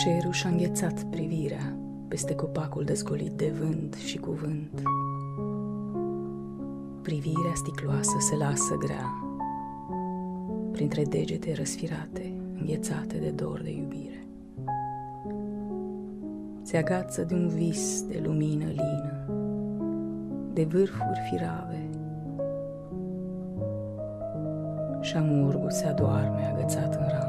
Cerul și-a înghețat privirea peste copacul dezgolit de vânt și cuvânt. Privirea sticloasă se lasă grea printre degete răsfirate, înghețate de dor de iubire. Se agață de un vis de lumină lină, de vârfuri firave, și amurgul se adoarme agățat în ram.